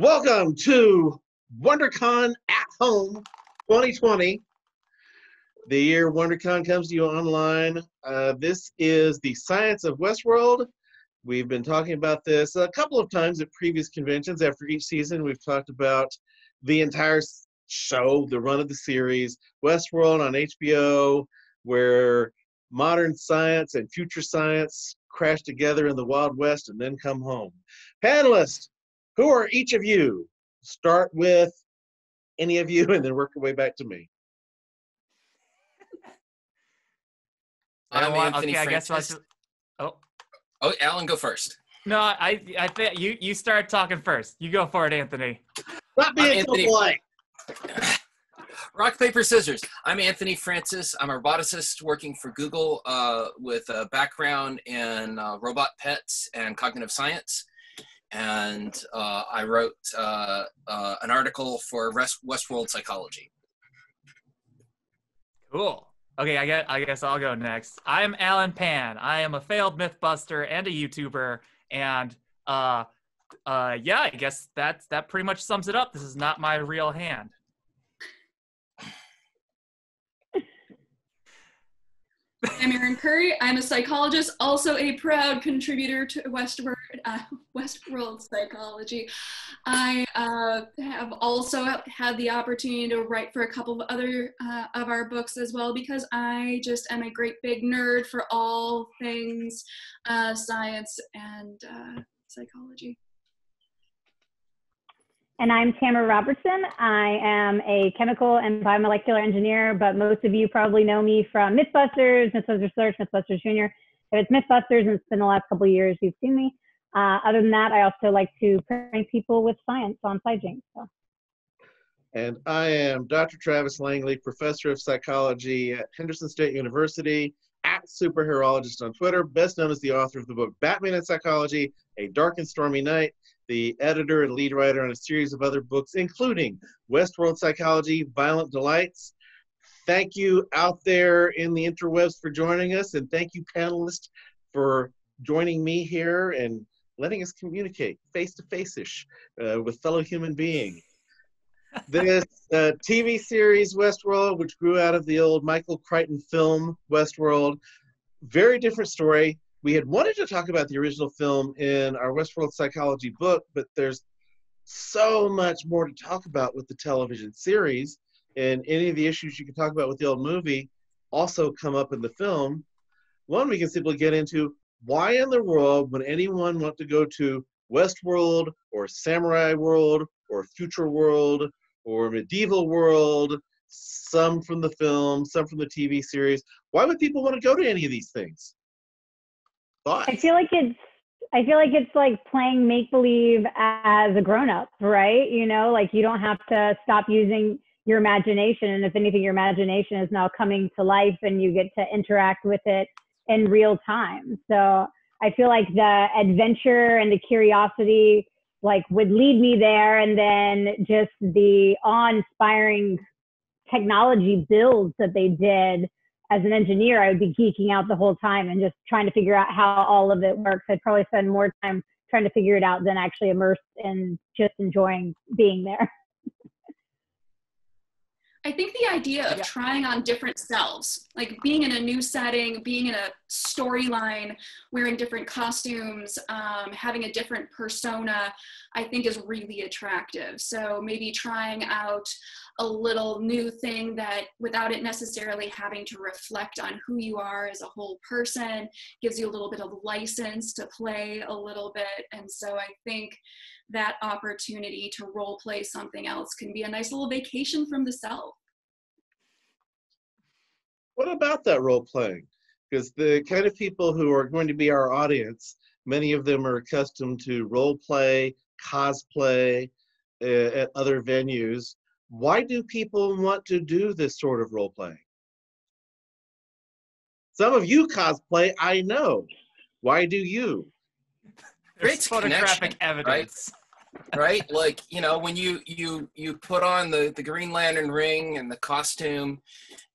Welcome to WonderCon at Home 2020. The year WonderCon comes to you online. Uh, this is the science of Westworld. We've been talking about this a couple of times at previous conventions. After each season, we've talked about the entire show, the run of the series, Westworld on HBO, where modern science and future science crash together in the Wild West and then come home. Panelists, who are each of you? Start with any of you and then work your way back to me. I'm want- Anthony okay, I guess Francis. let's- Oh Oh, Allen, go first. no, I I think you you start talking first. You go for it, Anthony. Stop being so Anthony. polite. Rock, paper, scissors. I'm Anthony Francis. I'm a roboticist working for Google uh, with a background in uh, robot pets and cognitive science. And uh, I wrote uh, uh, an article for West- Westworld Psychology. Cool. Okay, I guess I guess I'll go next. I'm Allen Pan. I am a failed MythBuster and a YouTuber, and uh, uh, yeah, I guess that that pretty much sums it up. This is not my real hand. I'm Erin Currie. I'm a psychologist, also a proud contributor to Westward, uh, Westworld Psychology. I uh, have also had the opportunity to write for a couple of other uh, of our books as well because I just am a great big nerd for all things uh, science and uh, psychology. And I'm Tamara Robertson. I am a chemical and biomolecular engineer, but most of you probably know me from Mythbusters, Mythbusters Search, Mythbusters Junior. If it's Mythbusters and it's been the last couple of years you've seen me. Uh, other than that, I also like to prank people with science on SciJinx. So. And I am Dr. Travis Langley, professor of psychology at Henderson State University, at Superherologist on Twitter, best known as the author of the book Batman and Psychology, A Dark and Stormy Night, the editor and lead writer on a series of other books, including Westworld Psychology, Violent Delights. Thank you out there in the interwebs for joining us, and thank you, panelists, for joining me here and letting us communicate face to face ish uh, with fellow human beings this uh, TV series Westworld, which grew out of the old Michael Crichton film Westworld, very different story. We had wanted to talk about the original film in our Westworld Psychology book, but there's so much more to talk about with the television series, and any of the issues you can talk about with the old movie also come up in the film. One, we can simply get into why in the world would anyone want to go to Westworld or Samurai World or Future World or medieval world, some from the film, some from the TV series. Why would people want to go to any of these things? I feel like it's I feel like it's like playing make believe as a grown up, right? You know, like you don't have to stop using your imagination. And if anything, your imagination is now coming to life and you get to interact with it in real time. So I feel like the adventure and the curiosity like would lead me there and then just the awe-inspiring technology builds that they did as an engineer, I would be geeking out the whole time and just trying to figure out how all of it works. I'd probably spend more time trying to figure it out than actually immersed in just enjoying being there. I think the idea of Yeah. trying on different selves, like being in a new setting, being in a storyline, wearing different costumes, um, having a different persona, I think is really attractive. So maybe trying out a little new thing that without it necessarily having to reflect on who you are as a whole person gives you a little bit of license to play a little bit. And so I think that opportunity to role play something else can be a nice little vacation from the self. What about that role playing? Because the kind of people who are going to be our audience, many of them are accustomed to role play, cosplay uh, at other venues. Why do people want to do this sort of role playing? Some of you cosplay, I know. Why do you? There's Creates photographic connection, right? evidence. right like you know when you you you put on the the green lantern ring and the costume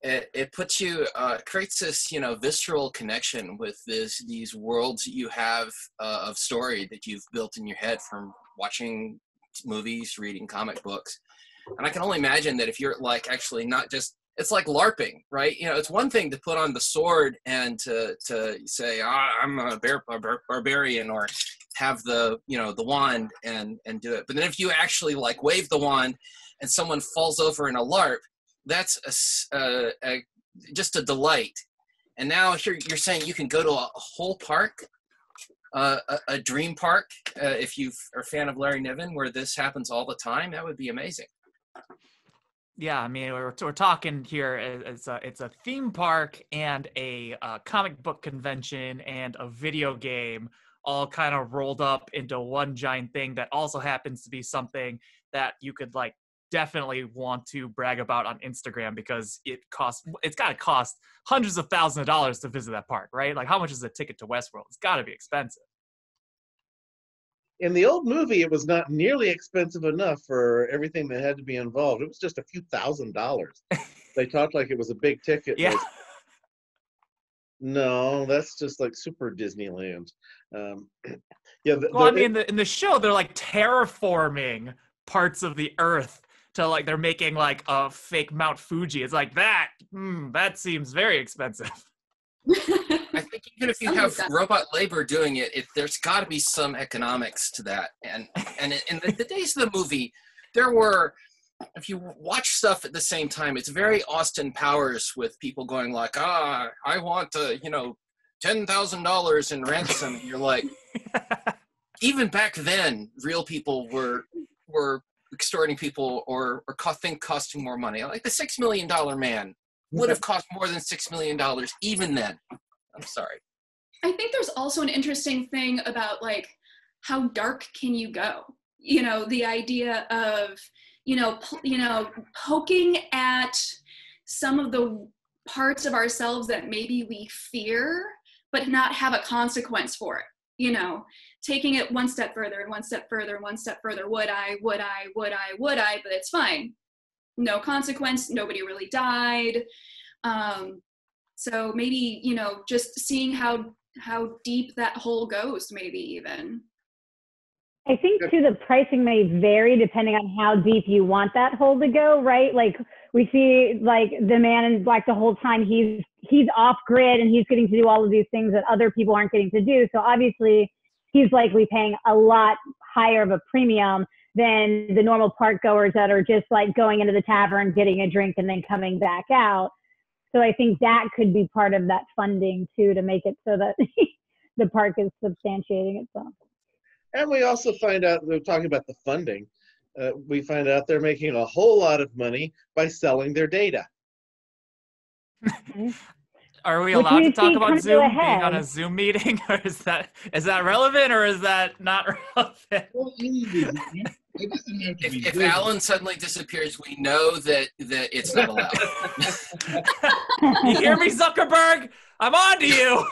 it, it puts you uh creates this you know visceral connection with this these worlds that you have uh, of story that you've built in your head from watching movies, reading comic books. And I can only imagine that if you're like actually not just it's like LARPing, right? You know, it's one thing to put on the sword and to to say ah, I'm a, bear, a bar- barbarian or have the you know the wand and and do it. But then if you actually like wave the wand and someone falls over in a LARP, that's a, a, a just a delight. And now here you're saying you can go to a whole park, uh, a, a, dream park, uh, if you are a fan of Larry Niven, where this happens all the time. That would be amazing. Yeah, I mean, we're, we're talking here. It's a it's a theme park and a uh, comic book convention and a video game all kind of rolled up into one giant thing that also happens to be something that you could like definitely want to brag about on Instagram because it costs it's got to cost hundreds of thousands of dollars to visit that park, right? Like how much is a ticket to Westworld? It's got to be expensive in the old movie, it was not nearly expensive enough for everything that had to be involved. It was just a few thousand dollars. they talked like it was a big ticket. Yeah. no, that's just like super Disneyland. Um, yeah. The, well, the, I mean, in the, in the show, they're like terraforming parts of the Earth to like they're making like a fake Mount Fuji. It's like that. Mm, that seems very expensive. I think even if you have robot labor doing it, it there's got to be some economics to that. And and in the, the days of the movie, there were if you watch stuff at the same time, it's very Austin Powers with people going like, ah, I want to, you know, ten thousand dollars in ransom. You're like, even back then, real people were were extorting people or or co- think costing more money. Like the six million dollar man would have cost more than six million dollars even then. I'm sorry. I think there's also an interesting thing about like how dark can you go? You know, the idea of you know, you know, poking at some of the parts of ourselves that maybe we fear, but not have a consequence for it. You know, taking it one step further and one step further and one step further. Would I? Would I? Would I? Would I? But it's fine no consequence nobody really died um, so maybe you know just seeing how how deep that hole goes maybe even. I think too the pricing may vary depending on how deep you want that hole to go right? Like we see like the man in black the whole time he's he's off grid and he's getting to do all of these things that other people aren't getting to do. So obviously he's likely paying a lot higher of a premium than the normal park goers that are just like going into the tavern, getting a drink, and then coming back out. So I think that could be part of that funding too to make it so that the park is substantiating itself. And we also find out they're talking about the funding. Uh, we find out they're making a whole lot of money by selling their data. Are we allowed to talk about Zoom being on a Zoom meeting, or is that is that relevant, or is that not relevant? if, if Allen suddenly disappears, we know that that it's not allowed. you hear me, Zuckerberg? I'm on to you.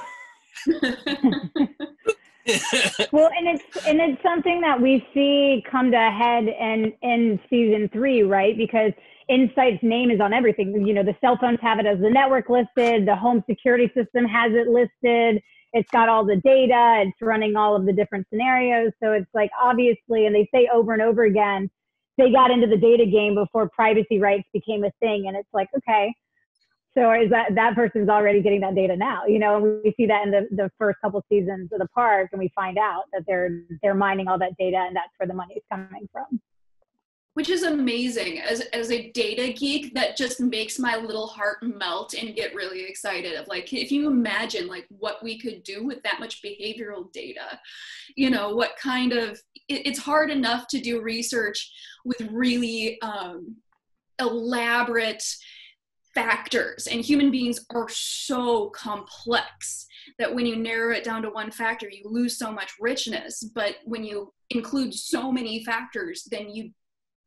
well, and it's and it's something that we see come to a head in in season three, right? Because Incite's name is on everything. You know, the cell phones have it as the network listed. The home security system has it listed it's got all the data, it's running all of the different scenarios. So it's like obviously, and they say over and over again, they got into the data game before privacy rights became a thing. And it's like, okay, so is that that person's already getting that data now? You know, and we see that in the, the first couple seasons of the park, and we find out that they're they're mining all that data, and that's where the money is coming from which is amazing as, as a data geek that just makes my little heart melt and get really excited of like if you imagine like what we could do with that much behavioral data you know what kind of it, it's hard enough to do research with really um, elaborate factors and human beings are so complex that when you narrow it down to one factor you lose so much richness but when you include so many factors then you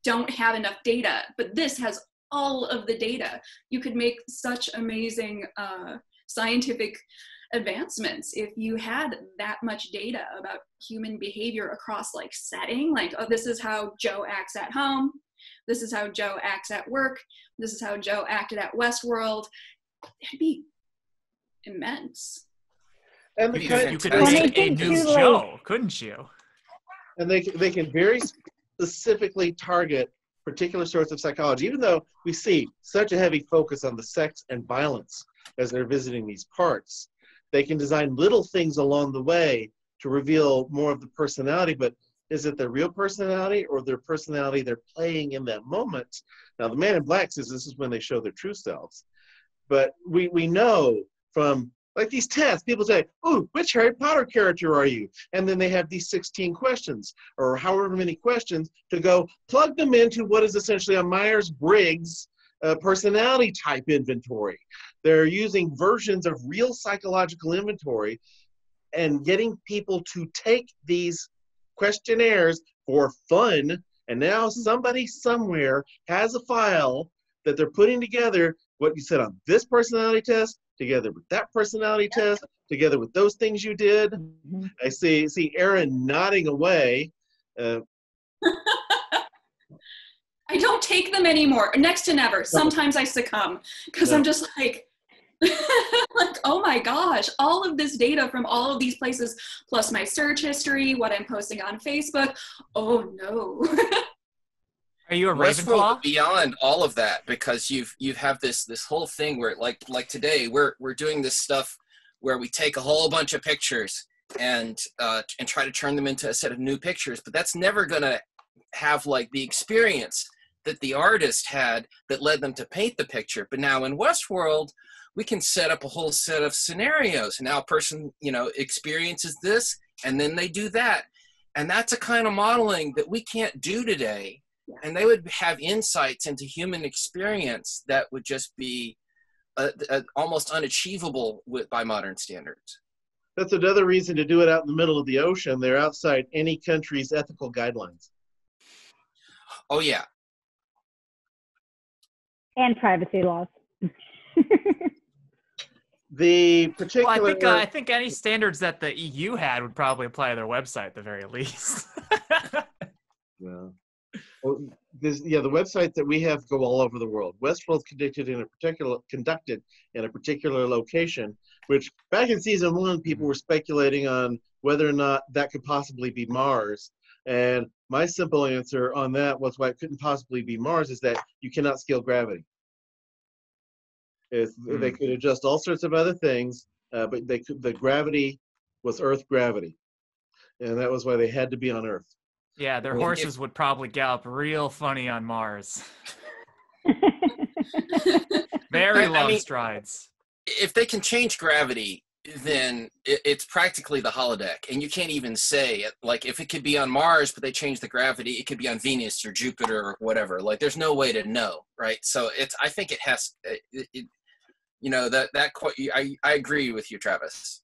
don't have enough data, but this has all of the data. You could make such amazing uh, scientific advancements if you had that much data about human behavior across like setting, like, oh, this is how Joe acts at home. This is how Joe acts at work. This is how Joe acted at Westworld. That'd be immense. And the you, you could make a new Joe, couldn't you? And they they can very specifically target particular sorts of psychology, even though we see such a heavy focus on the sex and violence as they're visiting these parks. They can design little things along the way to reveal more of the personality, but is it their real personality or their personality they're playing in that moment? Now, the man in black says this is when they show their true selves. But we, we know from like these tests, people say, "Oh, which Harry Potter character are you?" And then they have these 16 questions or however many questions to go plug them into what is essentially a Myers-Briggs uh, personality type inventory. They're using versions of real psychological inventory and getting people to take these questionnaires for fun. And now somebody somewhere has a file that they're putting together what you said on this personality test together with that personality test, together with those things you did. Mm-hmm. I see see Erin nodding away. Uh, I don't take them anymore. Next to never. Sometimes I succumb because no. I'm just like, like, oh my gosh, all of this data from all of these places, plus my search history, what I'm posting on Facebook. Oh no. Are you a Ravenclaw? Beyond all of that, because you've you have this this whole thing where like like today we're we're doing this stuff where we take a whole bunch of pictures and uh, and try to turn them into a set of new pictures, but that's never gonna have like the experience that the artist had that led them to paint the picture. But now in Westworld, we can set up a whole set of scenarios. Now a person you know experiences this, and then they do that, and that's a kind of modeling that we can't do today and they would have insights into human experience that would just be uh, uh, almost unachievable with, by modern standards. That's another reason to do it out in the middle of the ocean. They're outside any country's ethical guidelines. Oh yeah. And privacy laws. the particular. Well, I think uh, I think any standards that the EU had would probably apply to their website at the very least. yeah. Well, yeah, the websites that we have go all over the world. Westworld conducted in a particular conducted in a particular location, which back in season one, people mm-hmm. were speculating on whether or not that could possibly be Mars. And my simple answer on that was why it couldn't possibly be Mars is that you cannot scale gravity. If mm. they could adjust all sorts of other things, uh, but they could, the gravity was Earth gravity, and that was why they had to be on Earth. Yeah, their horses if, would probably gallop real funny on Mars. Very long I mean, strides. If they can change gravity, then it, it's practically the holodeck, and you can't even say like if it could be on Mars, but they change the gravity, it could be on Venus or Jupiter or whatever. Like, there's no way to know, right? So it's. I think it has. It, it, you know that that. I I agree with you, Travis.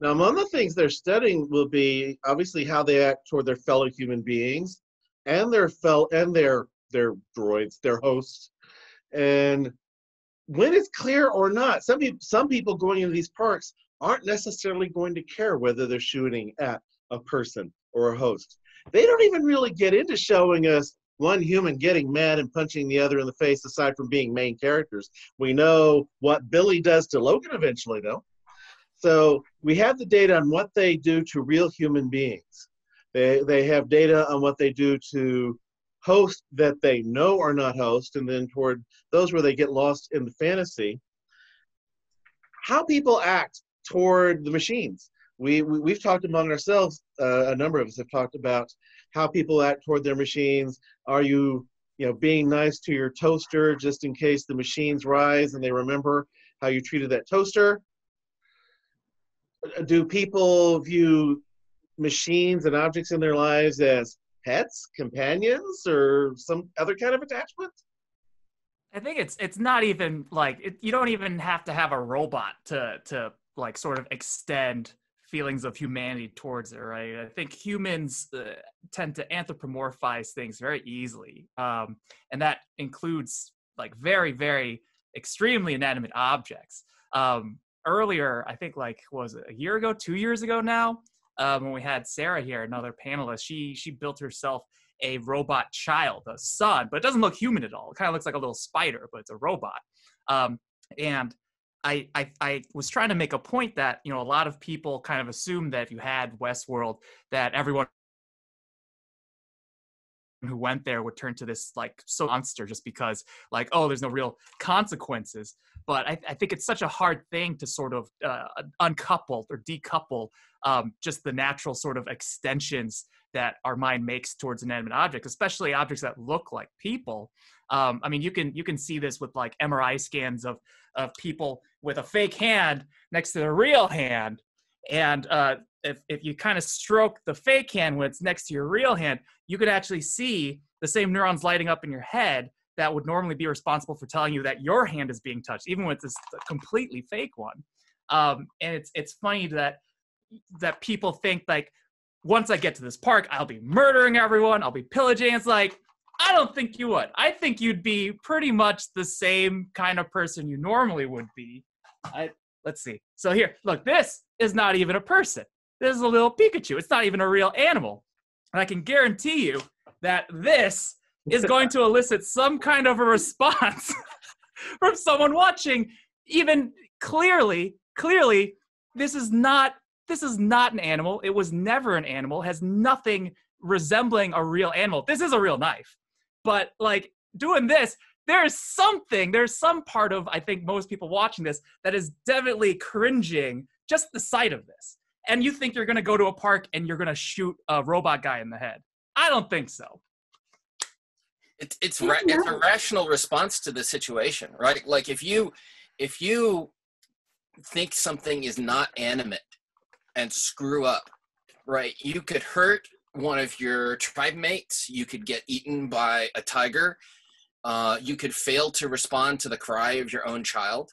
Now, among the things they're studying will be obviously how they act toward their fellow human beings and their fel- and their their droids, their hosts, and when it's clear or not. Some people some people going into these parks aren't necessarily going to care whether they're shooting at a person or a host. They don't even really get into showing us one human getting mad and punching the other in the face aside from being main characters. We know what Billy does to Logan eventually, though. So we have the data on what they do to real human beings. They, they have data on what they do to hosts that they know are not hosts, and then toward those where they get lost in the fantasy. How people act toward the machines. We, we, have talked among ourselves, uh, a number of us have talked about how people act toward their machines. Are you, you know, being nice to your toaster just in case the machines rise and they remember how you treated that toaster? Do people view machines and objects in their lives as pets, companions, or some other kind of attachment? I think it's it's not even like it, you don't even have to have a robot to to like sort of extend feelings of humanity towards it, right? I think humans uh, tend to anthropomorphize things very easily, um, and that includes like very very extremely inanimate objects. Um, earlier, I think like was a year ago, two years ago now, um, when we had Sarah here, another panelist. She she built herself a robot child, a son, but it doesn't look human at all. It kind of looks like a little spider, but it's a robot. Um, and I, I, I was trying to make a point that you know a lot of people kind of assume that if you had Westworld, that everyone who went there would turn to this like so monster just because like oh there's no real consequences. But i, I think it's such a hard thing to sort of uh, uncouple or decouple um, just the natural sort of extensions that our mind makes towards inanimate objects especially objects that look like people. Um, i mean you can you can see this with like mri scans of of people with a fake hand next to their real hand. And uh, if, if you kind of stroke the fake hand when it's next to your real hand, you could actually see the same neurons lighting up in your head that would normally be responsible for telling you that your hand is being touched, even it's a completely fake one. Um, and it's it's funny that that people think like once I get to this park, I'll be murdering everyone, I'll be pillaging. It's like I don't think you would. I think you'd be pretty much the same kind of person you normally would be. I, let's see. So here, look, this is not even a person. This is a little Pikachu. It's not even a real animal. And I can guarantee you that this is going to elicit some kind of a response from someone watching. Even clearly, clearly, this is not this is not an animal. It was never an animal. Has nothing resembling a real animal. This is a real knife. But like doing this, there's something, there's some part of I think most people watching this that is definitely cringing just the sight of this and you think you're going to go to a park and you're going to shoot a robot guy in the head. I don't think so. It's it's ra- it's a rational response to the situation, right? Like if you if you think something is not animate and screw up, right? You could hurt one of your tribe mates. You could get eaten by a tiger. Uh, you could fail to respond to the cry of your own child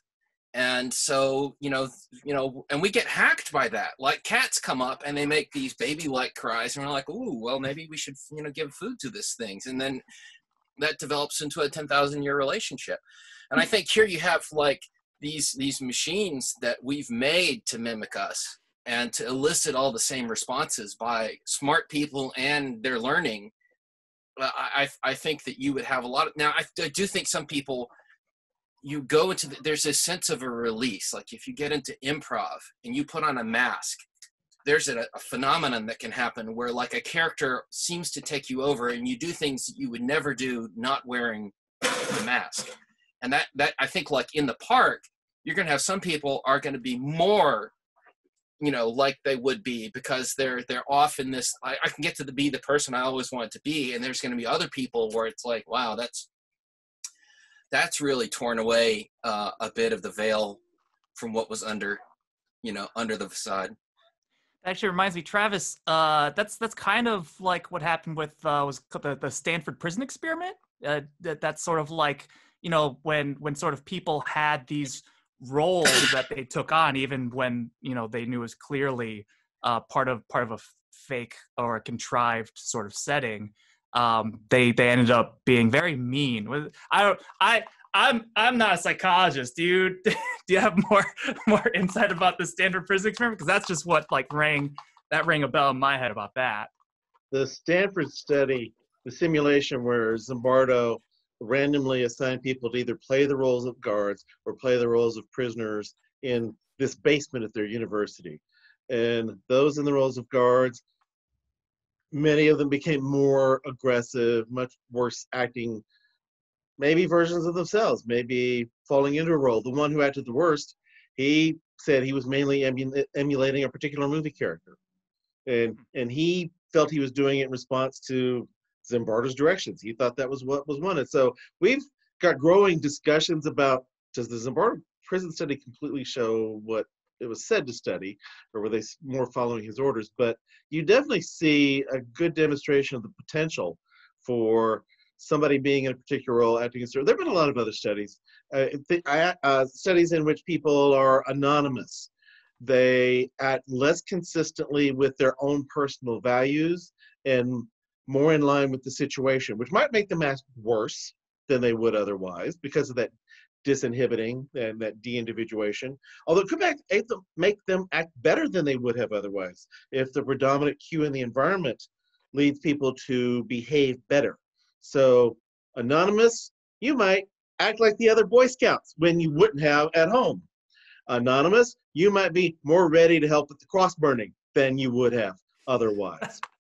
and so you know you know and we get hacked by that. Like cats come up and they make these baby like cries and we're like ooh well maybe we should you know give food to this things. And then that develops into a 10,000 year relationship. And i think here you have like these these machines that we've made to mimic us and to elicit all the same responses by smart people and their learning. I, I, think that you would have a lot of now I, I do think some people you go into the, there's a sense of a release like if you get into improv and you put on a mask there's a, a, phenomenon that can happen where like a character seems to take you over and you do things that you would never do not wearing the mask. And that that i think like in the park you're going to have some people are going to be more you know like they would be because they're they're off in this I, I can get to the be the person i always wanted to be and there's going to be other people where it's like wow that's that's really torn away uh, a bit of the veil from what was under, you know, under the facade. That actually, reminds me, Travis. Uh, that's that's kind of like what happened with uh, was the the Stanford prison experiment. Uh, that that's sort of like you know when when sort of people had these roles that they took on, even when you know they knew it was clearly uh, part of part of a fake or a contrived sort of setting um, they they ended up being very mean. I I I'm I'm not a psychologist. You do you have more more insight about the Stanford prison experiment? Because that's just what like rang that rang a bell in my head about that. The Stanford study, the simulation where Zimbardo randomly assigned people to either play the roles of guards or play the roles of prisoners in this basement at their university. And those in the roles of guards many of them became more aggressive, much worse acting, maybe versions of themselves, maybe falling into a role. The one who acted the worst, he said he was mainly emu- emulating a particular movie character, and and he felt he was doing it in response to Zimbardo's directions. He thought that was what was wanted. So we've got growing discussions about does the Zimbardo prison study completely show what it was said to study, or were they more following his orders? But you definitely see a good demonstration of the potential for somebody being in a particular role acting as there have been a lot of other studies uh, uh, studies in which people are anonymous they act less consistently with their own personal values and more in line with the situation which might make them act worse than they would otherwise because of that disinhibiting and that de-individuation. Although it could make, make them act better than they would have otherwise if the predominant cue in the environment leads people to behave better. So anonymous, you might act like the other Boy Scouts when you wouldn't have at home. Anonymous, you might be more ready to help with the cross burning than you would have otherwise.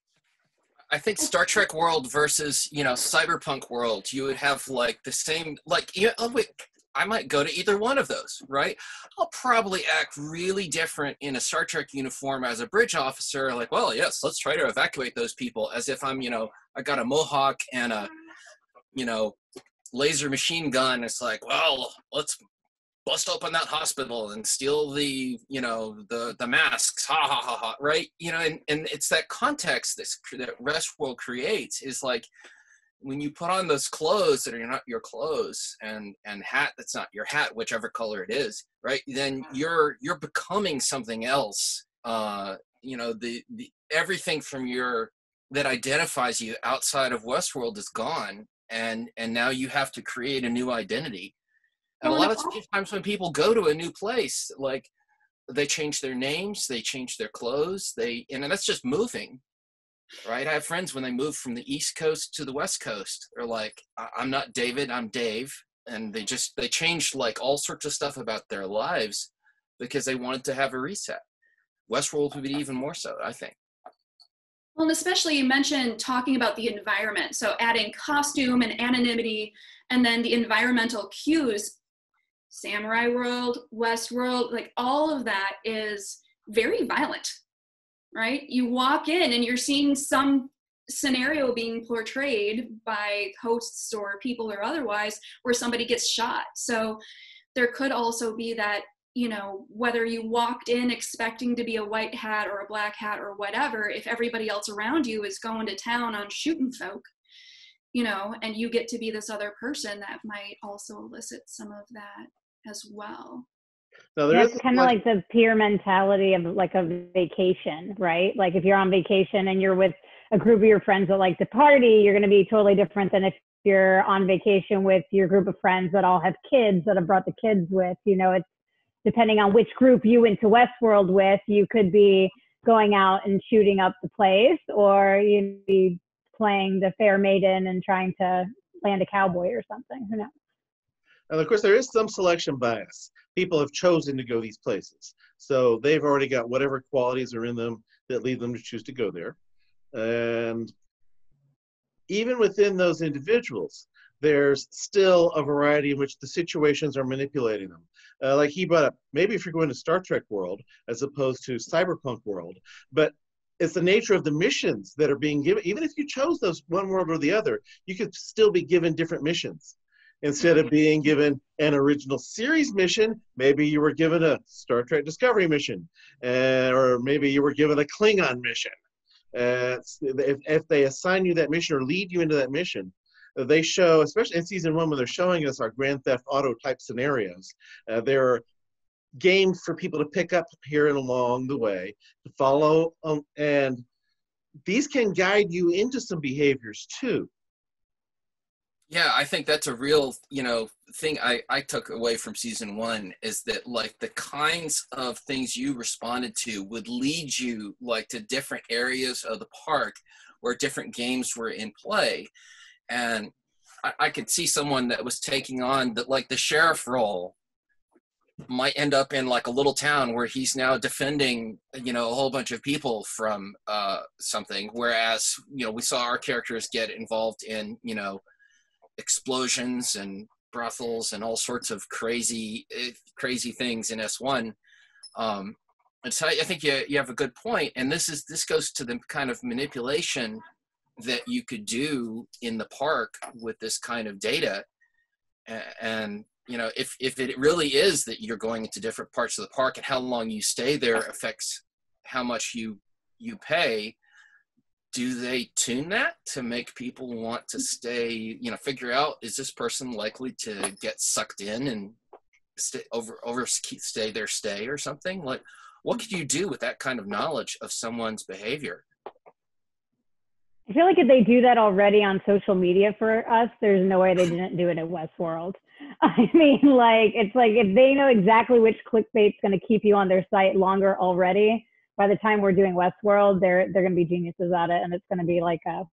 I think Star Trek world versus you know cyberpunk world, you would have like the same like you know, oh wait, I might go to either one of those, right? I'll probably act really different in a Star Trek uniform as a bridge officer, like, well, yes, let's try to evacuate those people, as if I'm, you know, I got a mohawk and a, you know, laser machine gun. It's like, well, let's bust open that hospital and steal the, you know, the the masks, ha ha ha ha, right? You know, and, and it's that context this, that Westworld creates is like, when you put on those clothes that are not your clothes and and hat that's not your hat whichever color it is right then you're you're becoming something else uh you know the the everything from your that identifies you outside of westworld is gone and and now you have to create a new identity. And Well, a lot of times when people go to a new place like they change their names they change their clothes they and that's just moving right? I have friends when they move from the East Coast to the West Coast, they're like, "I- "I'm not David, I'm Dave," and they just they changed like all sorts of stuff about their lives because they wanted to have a reset. Westworld would be even more so, I think. Well, and especially you mentioned talking about the environment. So adding costume and anonymity, and then the environmental cues. Samurai World, Westworld, like all of that is very violent, right? You walk in and you're seeing some scenario being portrayed by hosts or people or otherwise where somebody gets shot. So there could also be that you know, whether you walked in expecting to be a white hat or a black hat or whatever, if everybody else around you is going to town on shooting folk, you know, and you get to be this other person, that might also elicit some of that as well. Now there it's kind of like the peer mentality of like a vacation, right? Like if you're on vacation and you're with a group of your friends that like to party, you're going to be totally different than if you're on vacation with your group of friends that all have kids that have brought the kids with. You know, it's depending on which group you went to Westworld with, you could be going out and shooting up the place, or you'd be playing the fair maiden and trying to land a cowboy or something. Who knows? And of course, there is some selection bias. People have chosen to go these places. So they've already got whatever qualities are in them that lead them to choose to go there. And even within those individuals, there's still a variety in which the situations are manipulating them. Uh, like he brought up, maybe if you're going to Star Trek world as opposed to cyberpunk world, but it's the nature of the missions that are being given. Even if you chose those one world or the other, you could still be given different missions instead of being given an original series mission, maybe you were given a Star Trek Discovery mission, uh, or maybe you were given a Klingon mission. Uh, if, if they assign you that mission or lead you into that mission, they show, especially in season one when they're showing us our Grand Theft Auto type scenarios, uh, there are games for people to pick up here and along the way to follow, um, and these can guide you into some behaviors too. Yeah, I think that's a real, you know, thing I, I took away from season one is that like the kinds of things you responded to would lead you like to different areas of the park where different games were in play. And I, I could see someone that was taking on the, like the sheriff role might end up in like a little town where he's now defending you know a whole bunch of people from uh something whereas you know we saw our characters get involved in you know explosions and brothels and all sorts of crazy eh, crazy things in S1 um and so I think you, you have a good point and this is this goes to the kind of manipulation that you could do in the park with this kind of data. And you know if if it really is that you're going into different parts of the park and how long you stay there affects how much you you pay do they tune that to make people want to stay you know figure out is this person likely to get sucked in and stay over over stay their stay or something like what could you do with that kind of knowledge of someone's behavior I feel like if they do that already on social media for us, there's no way they didn't do it at Westworld. I mean, like, it's like if they know exactly which clickbait's going to keep you on their site longer already, by the time we're doing Westworld, they're they're going to be geniuses at it, and it's going to be like a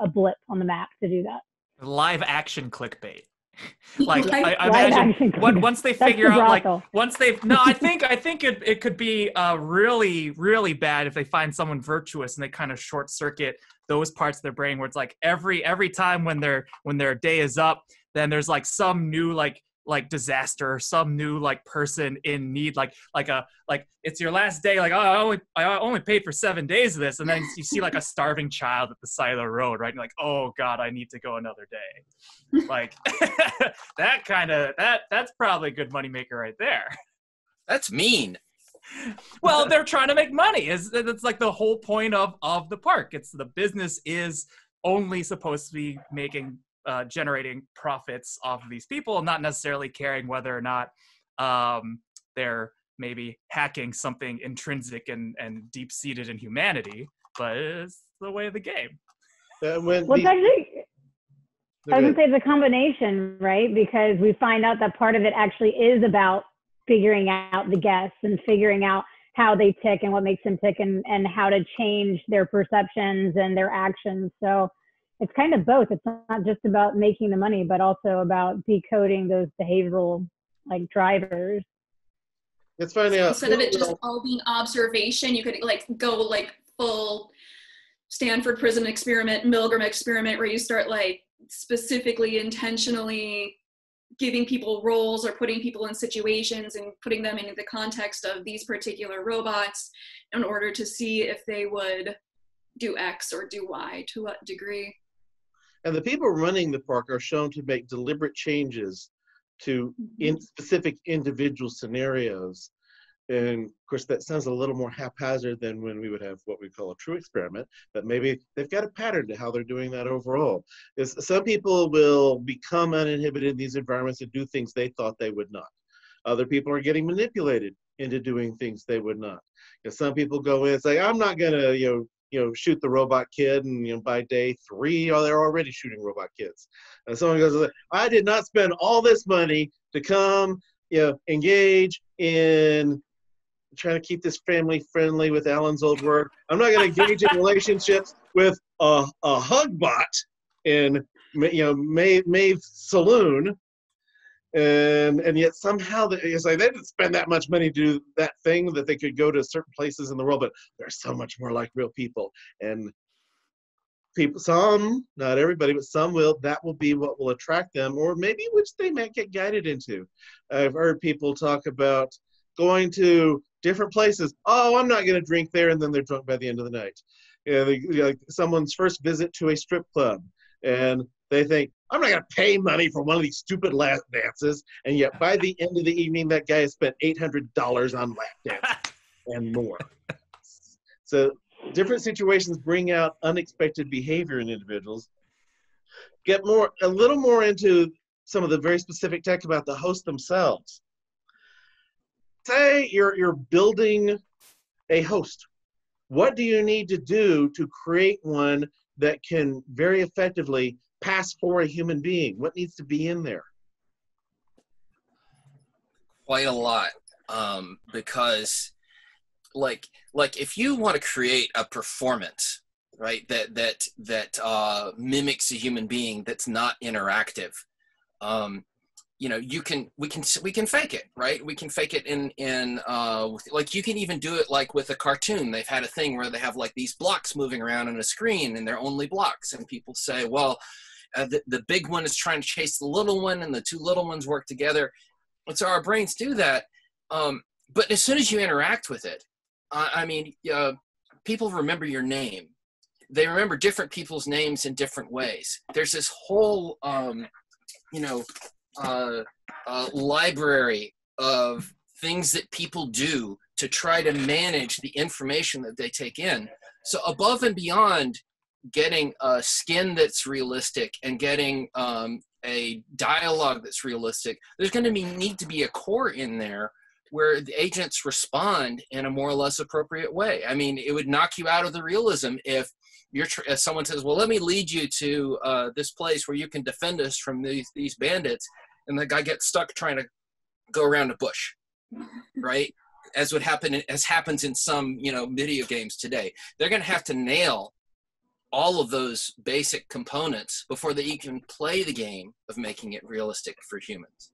a blip on the map to do that. Live action clickbait. like I, I imagine Conan. once they figure the out like once they've no i think i think it, it could be uh really really bad if they find someone virtuous and they kind of short circuit those parts of their brain where it's like every every time when their when their day is up then there's like some new like like disaster or some new like person in need like like a like it's your last day like oh i only i only paid for seven days of this and then you see like a starving child at the side of the road right? And you're like oh god i need to go another day. Like that kind of that that's probably a good moneymaker right there. That's mean. well they're trying to make money is that's like the whole point of of the park. It's the business is only supposed to be making uh, generating profits off of these people not necessarily caring whether or not um, they're maybe hacking something intrinsic and and deep seated in humanity but it's the way of the game Uh, when Well, it's actually, I go was say it's a combination, right? Because we find out that part of it actually is about figuring out the guests and figuring out how they tick and what makes them tick and, and how to change their perceptions and their actions. So it's kind of both. It's not just about making the money, but also about decoding those behavioral like drivers. It's finding out. instead of it just all being observation you could like go like full stanford prison experiment milgram experiment where you start like specifically intentionally giving people roles or putting people in situations and putting them into the context of these particular robots in order to see if they would do x or do y to what degree And the people running the park are shown to make deliberate changes to mm-hmm. in specific individual scenarios. And of course, that sounds a little more haphazard than when we would have what we call a true experiment, but maybe they've got a pattern to how they're doing that overall. Is some people will become uninhibited in these environments and do things they thought they would not. Other people are getting manipulated into doing things they would not. You know, some people go in and say, I'm not gonna, you know, you know, shoot the robot kid, and you know, by day three, oh, they're already shooting robot kids. And someone goes, I did not spend all this money to come, you know, engage in trying to keep this family friendly with Allen's old work. I'm not going to engage in relationships with a, a hug bot in, you know, May, Maeve's saloon. And, and yet somehow they, it's like they didn't spend that much money to do that thing that they could go to certain places in the world, but they're so much more like real people. And people some not everybody but some will that will be what will attract them or maybe which they might get guided into. I've heard people talk about going to different places. Oh i'm not going to drink there and then they're drunk by the end of the night. You know, they, like someone's first visit to a strip club and they think i'm not going to pay money for one of these stupid lap dances and yet by the end of the evening that guy has spent $800 on lap dances and more so different situations bring out unexpected behavior in individuals. Get more, a little more into some of the very specific tech about the host themselves. Say you're you're building a host. What do you need to do to create one that can very effectively pass for a human being? What needs to be in there? quite a lot um, because like like if you want to create a performance right that that that uh, mimics a human being that's not interactive um, you know you can we can we can fake it right we can fake it in in uh, like you can even do it like with a cartoon they've had a thing where they have like these blocks moving around on a screen and they're only blocks and people say well uh, the, the big one is trying to chase the little one and the two little ones work together. And so our brains do that um, but as soon as you interact with it i mean uh, people remember your name. They remember different people's names in different ways. There's this whole um, you know uh, uh, library of things that people do to try to manage the information that they take in. So above and beyond getting a skin that's realistic and getting um, a dialogue that's realistic there's going to be need to be a core in there where the agents respond in a more or less appropriate way. I mean it would knock you out of the realism if you're if someone says well let me lead you to uh, this place where you can defend us from these, these bandits and the guy gets stuck trying to go around a bush right? As would happen as happens in some you know video games today. They're going to have to nail all of those basic components before they even play the game of making it realistic for humans.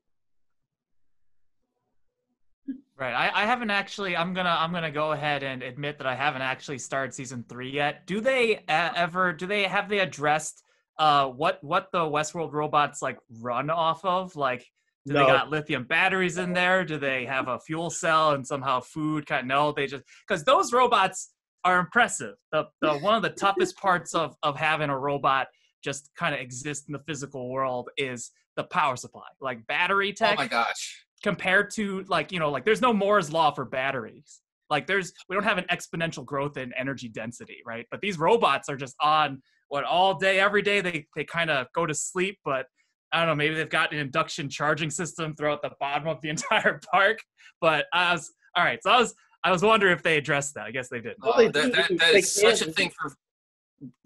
Right. I, I haven't actually. I'm gonna. I'm gonna go ahead and admit that I haven't actually started season three yet. Do they uh, ever? Do they have they addressed uh what what the Westworld robots like run off of? Like, do No. they got lithium batteries in there? Do they have a fuel cell and somehow food? Kind of no. They just because those robots are impressive. The the one of the toughest parts of of having a robot just kind of exist in the physical world is the power supply, like battery tech. Oh my gosh. compared to like you know like there's no moore's law for batteries like there's we don't have an exponential growth in energy density right but these robots are just on what all day every day they they kind of go to sleep but i don't know maybe they've got an induction charging system throughout the bottom of the entire park but i was all right so i was i was wondering if they addressed that. I guess they didn't. Well, Oh, that, that, that they is such a thing for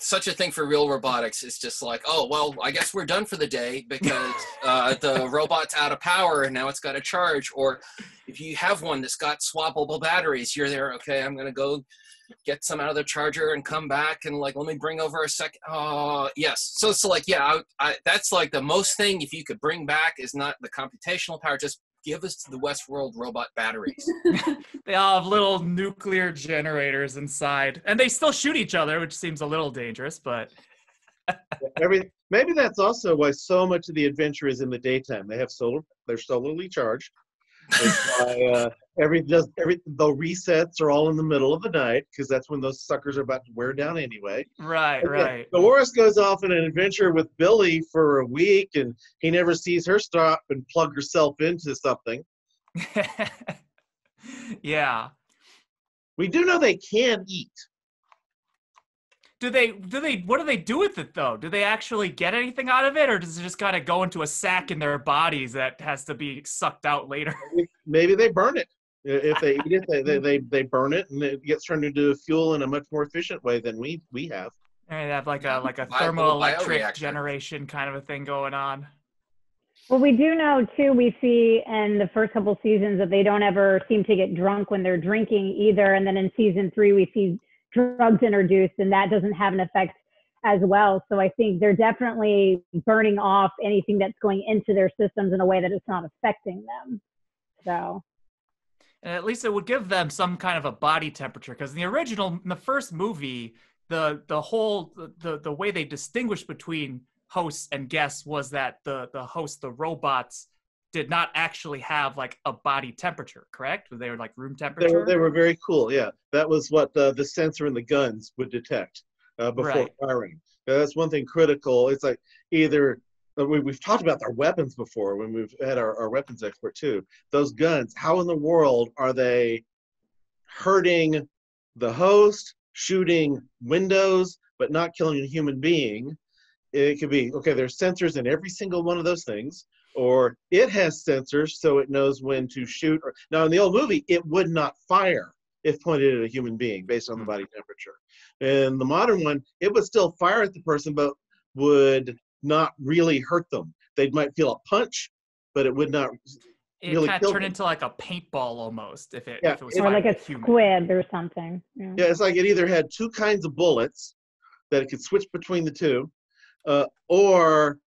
such a thing for real robotics. It's just like oh well i guess we're done for the day because uh, the robot's out of power and now it's got to charge. Or if you have one that's got swappable batteries you're there okay i'm gonna go get some out of the charger and come back and like let me bring over a second oh yes. So it's like yeah I, I, that's like the most thing if you could bring back is not the computational power just give us the westworld robot batteries they all have little nuclear generators inside and they still shoot each other which seems a little dangerous but Every maybe that's also why so much of the adventure is in the daytime. They have solar. They're solarly charged. It's why uh, every does every the resets are all in the middle of the night because that's when those suckers are about to wear down anyway. right Okay, right Dolores goes off on an adventure with Billy for a week, and he never sees her stop and plug herself into something. yeah We do know they can eat. do they do they what do they do with it though do they actually get anything out of it or does it just kind of go into a sack in their bodies that has to be sucked out later Maybe they burn it. I- If they eat it, they, they, they, they burn it, and it gets turned into fuel in a much more efficient way than we we have. or they have like a like a Viable thermoelectric generation kind of a thing going on Well, we do know too. We see in the first couple seasons that they don't ever seem to get drunk when they're drinking either. And then in season three, we see drugs introduced, and that doesn't have an effect as well. So I think they're definitely burning off anything that's going into their systems in a way that it's not affecting them. So and at least it would give them some kind of a body temperature because in the original in the first movie the the whole the the way they distinguished between hosts and guests was that the the hosts the robots did not actually have like a body temperature correct they were like room They temperature were, they were very cool. Yeah, that was what the, the sensor in the guns would detect uh, before Right. firing. Uh, that's one thing critical. It's like either we, we've talked about their weapons before when we've had our, our weapons expert too. Those guns, how in the world are they hurting the host, shooting windows, but not killing a human being? It could be okay. There's sensors in every single one of those things, or it has sensors so it knows when to shoot. Or now in the old movie, it would not fire if pointed at a human being based on the Hmm. body temperature. In the modern one, it would still fire at the person, but would not really hurt them. They might feel a punch, but it would not. it really kind of killed turned them. into like a paintball almost if it, Yeah, if it was or like a at human. squid or something. Yeah. Yeah, it's like it either had two kinds of bullets that it could switch between the two, uh, or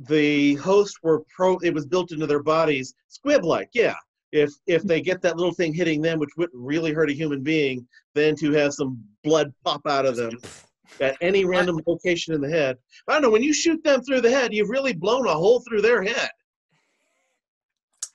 the hosts were pro. It was built into their bodies, squib-like. Yeah, if if they get that little thing hitting them, which wouldn't really hurt a human being, then to have some blood pop out of them at any random location in the head. I don't know. When you shoot them through the head, you've really blown a hole through their head.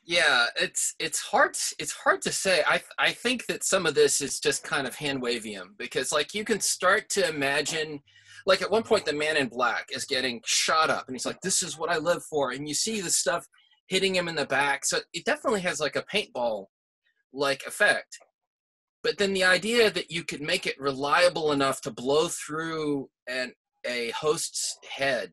Yeah, it's it's hard it's hard to say. I I think that some of this is just kind of hand wavium because like you can start to imagine like at one point the man in black is getting shot up and he's like this is what I live for and you see the stuff hitting him in the back. So it definitely has like a paintball like effect. But then the idea that you could make it reliable enough to blow through an a host's head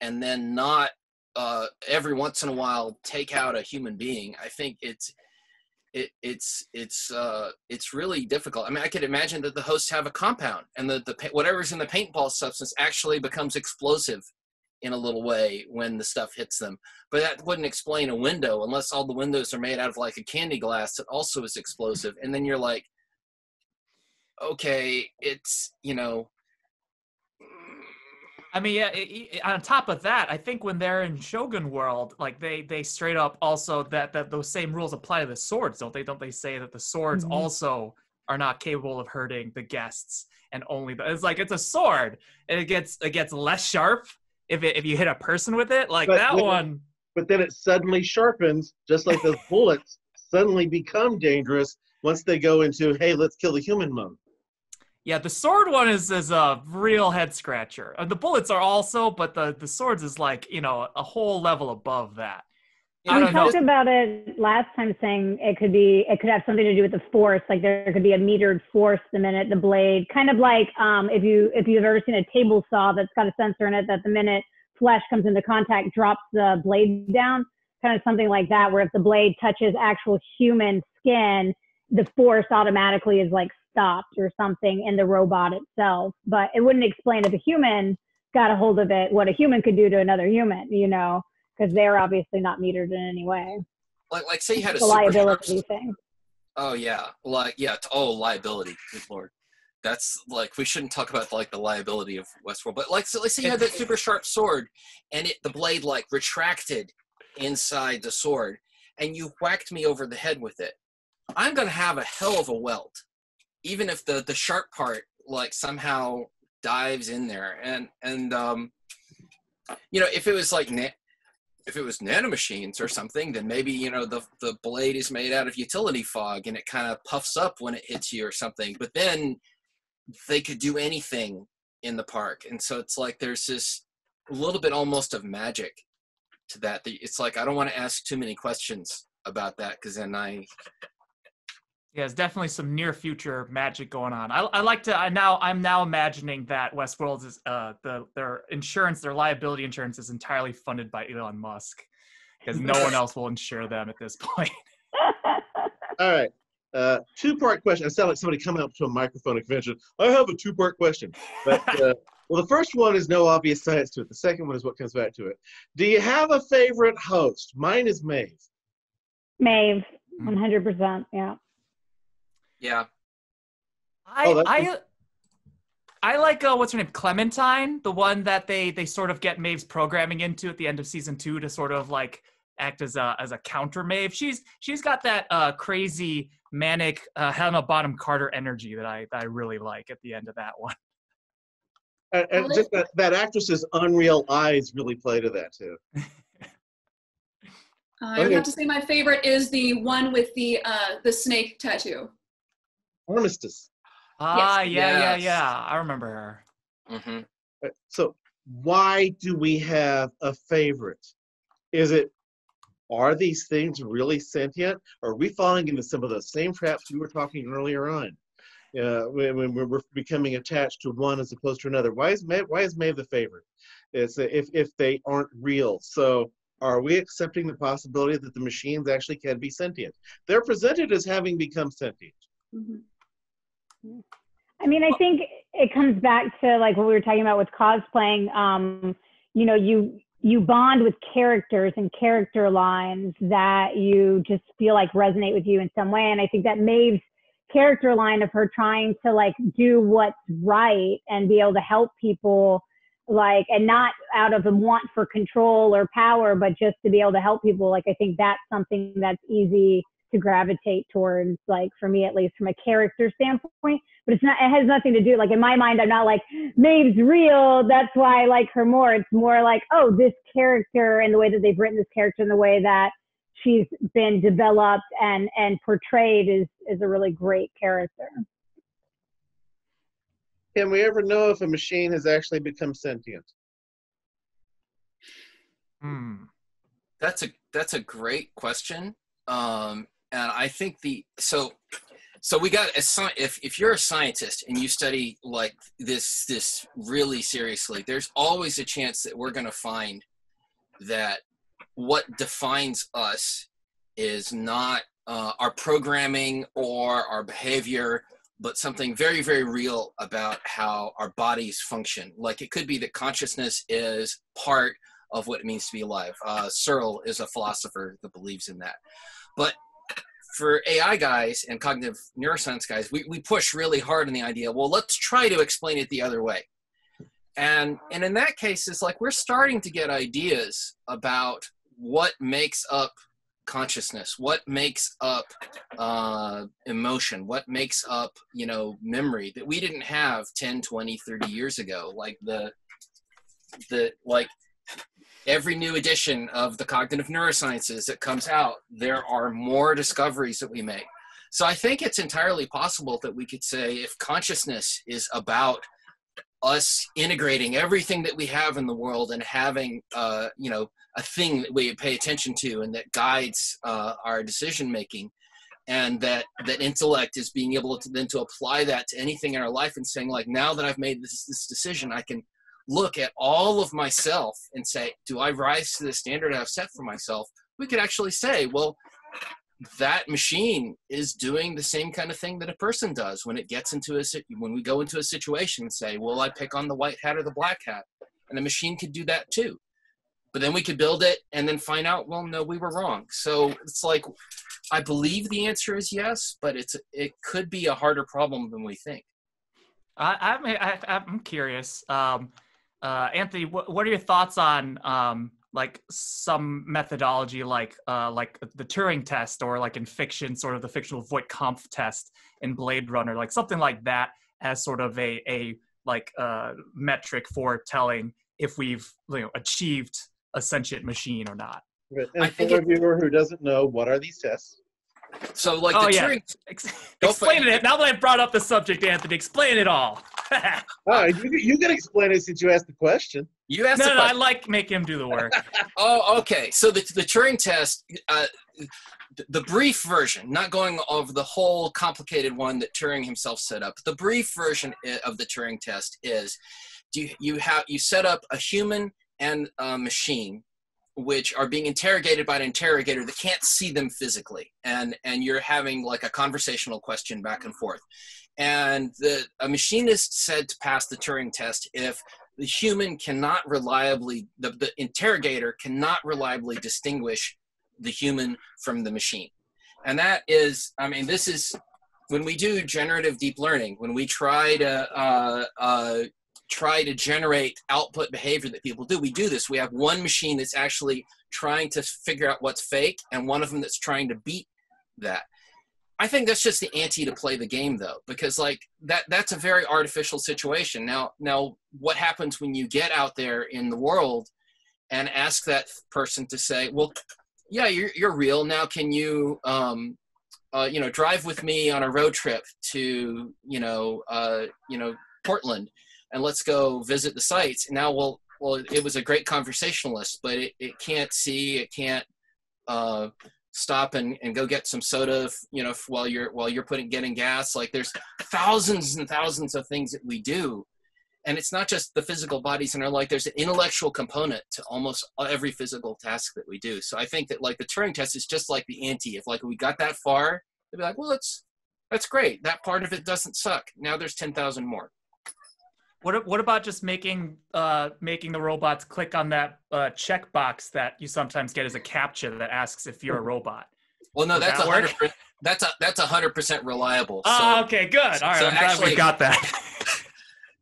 and then not uh, every once in a while take out a human being. I think it's it, it's it's uh, it's really difficult. I mean, I could imagine that the hosts have a compound, and the the whatever's in the paintball substance actually becomes explosive in a little way when the stuff hits them. But that wouldn't explain a window unless all the windows are made out of like a candy glass that also is explosive. And then you're like, okay, it's you know I mean, yeah. It, it, on top of that, I think when they're in Shogun World, like they they straight up also that that those same rules apply to the swords, don't they? Don't they say that the swords Mhm. also are not capable of hurting the guests and only the, it's like it's a sword and it gets it gets less sharp if it if you hit a person with it. Like But that when- one. But then it suddenly sharpens, just like those bullets suddenly become dangerous once they go into, hey, let's kill the human mode. Yeah, the sword one is is a real head scratcher. Uh, The bullets are also, but the the swords is like you know a whole level above that. I we know. talked about it last time, saying it could be it could have something to do with the force. Like there could be a metered force the minute the blade, kind of like um, if you if you've ever seen a table saw that's got a sensor in it that the minute flesh comes into contact drops the blade down, kind of something like that. Where if the blade touches actual human skin, the force automatically is like stopped or something in the robot itself. But it wouldn't explain if a human got a hold of it what a human could do to another human, you know because they're obviously not metered in any way. Like like say you had a It's a super sharp liability thing. Oh yeah, like yeah. Oh, liability. Good lord, that's like we shouldn't talk about like the liability of Westworld. But like, so let's say you had that super sharp sword, and it the blade like retracted inside the sword, and you whacked me over the head with it. I'm gonna have a hell of a welt, even if the the sharp part like somehow dives in there. And and um, you know, if it was like na- if it was nanomachines or something, then maybe you know the the blade is made out of utility fog and it kind of puffs up when it hits you or something. But then they could do anything in the park, and so it's like there's this a little bit almost of magic to that It's like I don't want to ask too many questions about that because then I Yeah, there's definitely some near future magic going on. I, I like to. I now I'm now imagining that Westworld is uh the their insurance, their liability insurance is entirely funded by Elon Musk because no one else will insure them at this point. All right. Uh, two part question. I sound like somebody coming up to a microphone at convention. I have a two part question. But, uh, well, the first one is no obvious science to it. The second one is what comes back to it. Do you have a favorite host? Mine is Maeve. Maeve, Mm. 100%. Yeah. Yeah I Oh, that's- I I like uh, what's her name, Clementine, the one that they they sort of get Maeve's programming into at the end of season two to sort of like act as a as a counter Maeve. She's she's got that uh, crazy manic uh, Helena Bonham Carter energy that I that I really like at the end of that one. And, and just that, that actress's unreal eyes really play to that too. Uh, I would have to say my favorite is the one with the uh, the snake tattoo. Armistice. Ah, yeah, yeah, Yes. yeah. I remember her. hmm Uh, So why do we have a favorite? Is it are these things really sentient? Or are we falling into some of the same traps we were talking earlier on? Uh, when, when we're becoming attached to one as opposed to another. Why is Maeve, why is Maeve the favorite? It's uh, if if they aren't real. So are we accepting the possibility that the machines actually can be sentient? They're presented as having become sentient. Mhm. I mean, I think it comes back to like what we were talking about with cosplaying. Um, you know, you you bond with characters and character lines that you just feel like resonate with you in some way. And I think that Maeve's character line of her trying to like do what's right and be able to help people like and not out of a want for control or power but just to be able to help people like i think that's something that's easy to gravitate towards like for me at least from a character standpoint but it's not it has nothing to do like in my mind i'm not like maeve's real that's why i like her more it's more like oh this character and the way that they've written this character and the way that she's been developed and and portrayed is is a really great character Can we ever know if a machine has actually become sentient? Hmm. That's a that's a great question, um, and I think the so so we got a if if you're a scientist and you study like this this really seriously, there's always a chance that we're going to find that what defines us is not uh, our programming or our behavior but something very very real about how our bodies function. Like it could be that consciousness is part of what it means to be alive. Uh, searle is a philosopher that believes in that. But for ai guys and cognitive neuroscience guys we, we push really hard on the idea well let's try to explain it the other way. And and in that case it's like we're starting to get ideas about what makes up consciousness what makes up uh, emotion what makes up you know memory that we didn't have 10 20 30 years ago. Like the the like every new edition of the cognitive neurosciences that comes out there are more discoveries that we make. So i think it's entirely possible that we could say if consciousness is about us integrating everything that we have in the world and having uh, you know a thing that we pay attention to and that guides uh, our decision making and that that intellect is being able to then to apply that to anything in our life and saying like now that i've made this this decision i can look at all of myself and say do i rise to the standard i've set for myself? We could actually say well that machine is doing the same kind of thing that a person does when it gets into a when we go into a situation and say well i pick on the white hat or the black hat and the machine could do that too. But then we could build it and then find out well no we were wrong. So it's like i believe the answer is yes but it's it could be a harder problem than we think. I, I'm I, I'm curious, um, uh, Anthony. What, what are your thoughts on um, like some methodology like uh, like the Turing test or like in fiction, sort of the fictional Voigt-Kampff test in Blade Runner, like something like that as sort of a a like uh, metric for telling if we've you know achieved a sentient machine or not. And I for think a it- viewer who doesn't know, what are these tests? so like Oh, the yeah. Turing Ex- explain it. it. Now that I've brought up the subject, Anthony, explain it all. Oh, you, you can explain it since you asked the question. you asked no, the no, I like making him do the work. Oh, okay. So the the Turing test, uh, th- the brief version, not going over the whole complicated one that Turing himself set up. The brief version of the Turing test is, do you, you have you set up a human and a machine, which are being interrogated by an interrogator that can't see them physically, and and you're having like a conversational question back and forth, and the a machine is said to pass the Turing test if the human cannot reliably the, the interrogator cannot reliably distinguish the human from the machine. And that is i mean this is when we do generative deep learning when we try to uh, uh, try to generate output behavior that people do we do this. We have one machine that's actually trying to figure out what's fake and one of them that's trying to beat that I think that's just the ante to play the game though, because like that that's a very artificial situation. Now now what happens when you get out there in the world and ask that person to say, Well, yeah, you're you're real. Now can you um uh, you know, drive with me on a road trip to, you know, uh, you know, Portland and let's go visit the sites. Now well well it was a great conversationalist, but it, it can't see, it can't uh stop and, and go get some soda you know while you're while you're putting getting gas. Like there's thousands and thousands of things that we do. And it's not just the physical bodies in our life there's an intellectual component to almost every physical task that we do. So i think that like the turing test is just like the ante. If like we got that far they'd be like well that's that's great. That part of it doesn't suck. Now there's 10000 more What what about just making uh making the robots click on that uh checkbox that you sometimes get as a captcha that asks if you're a robot? well no Would that's a hundred that's a that's a hundred percent reliable so Oh, okay, good. All right, so I'm glad actually- we got that.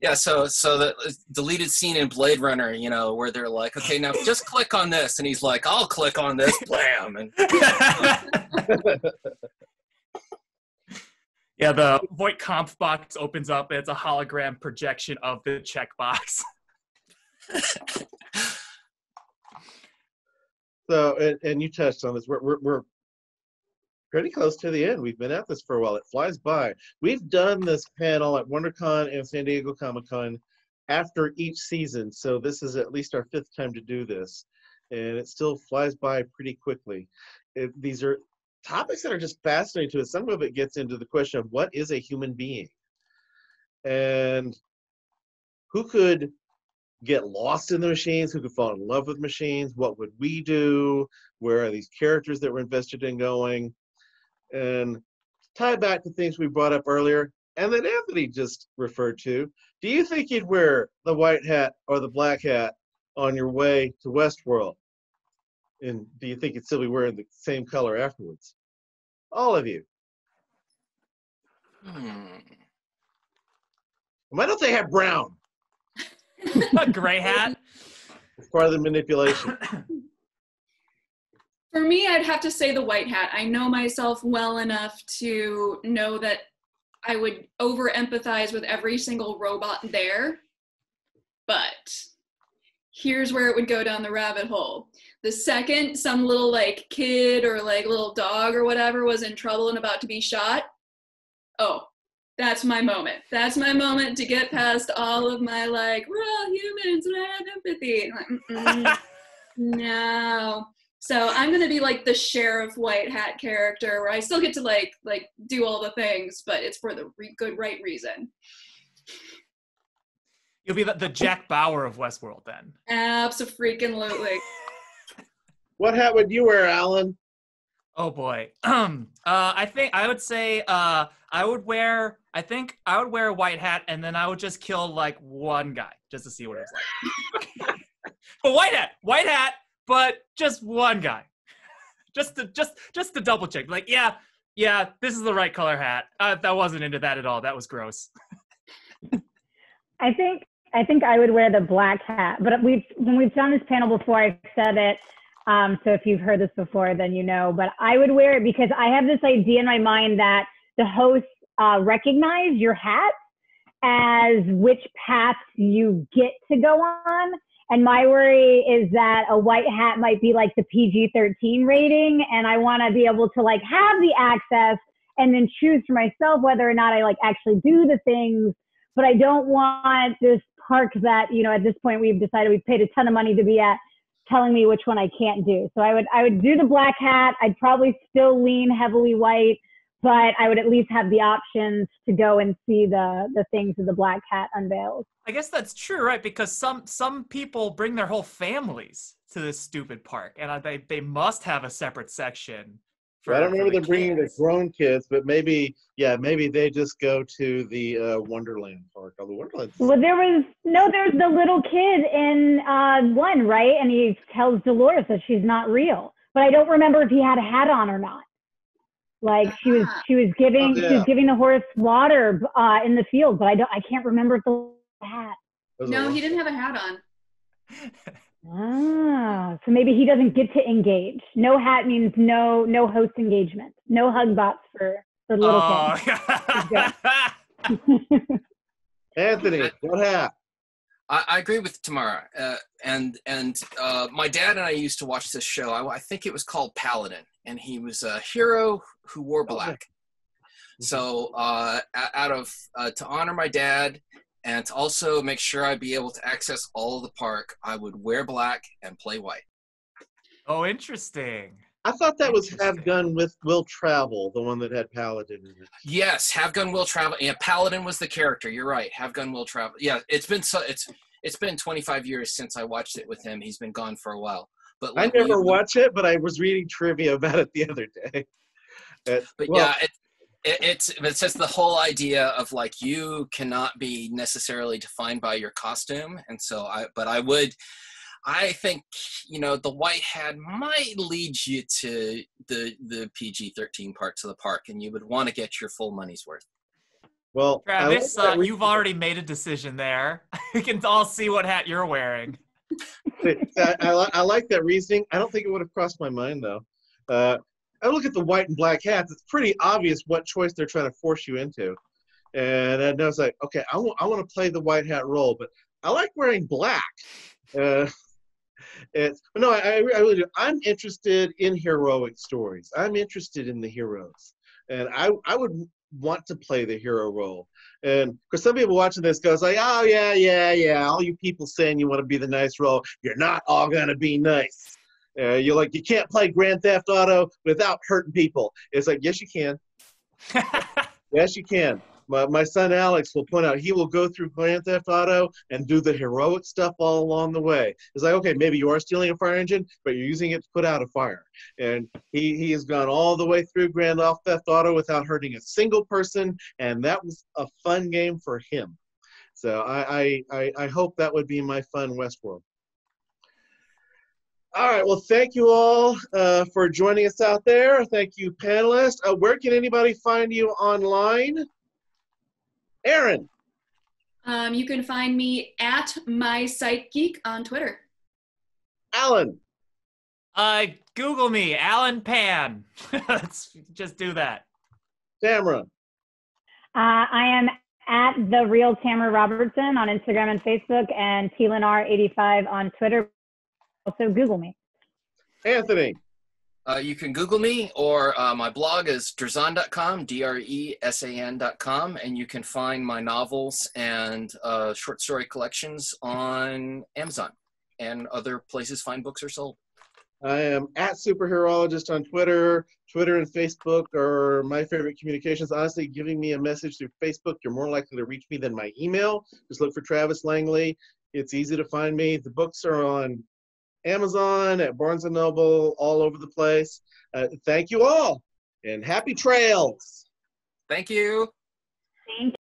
Yeah, so so the deleted scene in Blade Runner, you know, where they're like, okay, now just click on this, and he's like, I'll click on this, blam, and yeah, the Voight-Kampff box opens up. It's a hologram projection of the checkbox. So, and, and you touched on this. We're, we're, we're pretty close to the end. We've been at this for a while. It flies by. We've done this panel at WonderCon and San Diego Comic Con after each season. So this is at least our fifth time to do this. And it still flies by pretty quickly. It, these are topics that are just fascinating to us. Some of it gets into the question of what is a human being? And who could get lost in the machines, who could fall in love with machines, what would we do, where are these characters that we're invested in going, and tie back to things we brought up earlier and that Anthony just referred to. Do you think you'd wear the white hat or the black hat on your way to Westworld? And do you think you'd still be wearing the same color afterwards? All of you. hmm. Why don't they have brown? A gray hat. It's part of the manipulation. For me, I'd have to say the white hat. I know myself well enough to know that I would over empathize with every single robot there. But here's where it would go down the rabbit hole. The second some little like kid or like little dog or whatever was in trouble and about to be shot, oh, that's my moment. That's my moment to get past all of my like, we're all humans and I have empathy. Like, no. So I'm gonna be like the sheriff white hat character where I still get to like like do all the things, but it's for the re- good right reason. You'll be the, the Jack Bauer of Westworld then. Absolutely. What hat would you wear, Allen? Oh boy. Um, uh, I think I would say uh, I would wear. I think I would wear a white hat, and then I would just kill like one guy just to see what it's like. but white hat, white hat, but just one guy, just to just just to double check. Like, yeah, yeah, this is the right color hat. Uh, that wasn't into that at all. That was gross. I think I think I would wear the black hat. But we've when we've done this panel before, I've said it. Um, so if you've heard this before, then you know. But I would wear it because I have this idea in my mind that the hosts uh, recognize your hat as which paths you get to go on. And my worry is that a white hat might be like the PG 13 rating, and I want to be able to like have the access and then choose for myself whether or not I like actually do the things. But I don't want this park that, you know, at this point we've decided we've paid a ton of money to be at telling me which one I can't do. So I would I would do the black hat. I'd probably still lean heavily white, but I would at least have the options to go and see the the things that the black hat unveils. I guess that's true, right? Because some some people bring their whole families to this stupid park, and they they must have a separate section. I don't remember the them bringing the grown kids, but maybe, yeah, maybe they just go to the uh, Wonderland Park. Oh, the Wonderland. Well, there was no, there's the little kid in uh, one, right? And he tells Dolores that she's not real, but I don't remember if he had a hat on or not. Like she was, Ah. she was giving, Oh, she was giving the horse water uh, in the field, but I don't, I can't remember the hat. No, he didn't have a hat on. Ah, so maybe he doesn't get to engage. No hat means no, no host engagement. No hug bots for for little Oh, kids. Anthony, what hat? I, I agree with Tamara. Uh, and and uh, my dad and I used to watch this show. I, I think it was called Paladin, and he was a hero who wore yeah. black. So uh, out of uh, to honor my dad and to also make sure I'd be able to access all of the park, I would wear black and play white. oh, interesting. I thought that was Have Gun with Will Travel, the one that had Paladin in it. Yes, Have Gun Will Travel. Yeah, Paladin was the character. You're right. Have Gun Will Travel. Yeah, it's been so it's it's been 25 years since I watched it with him. He's been gone for a while. But I never watch it, but I was reading trivia about it the other day. But well, yeah, it, it, it's it's just the whole idea of like you cannot be necessarily defined by your costume, and so I. But I would, I think you know the white hat might lead you to the the PG thirteen parts of the park, and you would want to get your full money's worth. well, I like Travis, uh, re- you've already made a decision there. we can all see what hat you're wearing. I, I, I like that reasoning. I don't think it would have crossed my mind though. Uh, I look at the white and black hats. It's pretty obvious what choice they're trying to force you into, and I was like, okay, I want I want to play the white hat role, but I like wearing black. Uh, it's no, I, I really do. I'm interested in heroic stories. I'm interested in the heroes, and I I would want to play the hero role. And because some people watching this goes like, oh yeah, yeah, yeah. All you people saying you want to be the nice role, you're not all gonna be nice. Uh, you're like, you can't play Grand Theft Auto without hurting people. It's like, yes, you can. Yes, you can. My, my son Alex will point out he will go through Grand Theft Auto and do the heroic stuff all along the way. It's like, okay, maybe you are stealing a fire engine, but you're using it to put out a fire. And he, he has gone all the way through Grand Theft Auto without hurting a single person, and that was a fun game for him. So I, I, I, I hope that would be my fun Westworld. All right. Well, thank you all uh, for joining us out there. Thank you, panelists. Uh, where can anybody find you online? Erin. Um, you can find me at MyPsychgeek on Twitter. Allen. Uh, Google me, Allen Pan. Let's just do that. Tamara. Uh, I am at the real Tamara Robertson on Instagram and Facebook, and TLNR85 on Twitter. Also, Google me. Anthony. Uh, you can Google me, or uh, my blog is dresan.com, D R E S A N.com, and you can find my novels and uh, short story collections on Amazon and other places fine books are sold. I am at Superherologist on Twitter. Twitter and Facebook are my favorite communications. Honestly, giving me a message through Facebook, you're more likely to reach me than my email. Just look for Travis Langley. It's easy to find me. The books are on Amazon, at Barnes and Noble, all over the place. Uh, thank you all, and happy trails. Thank you. Thank you.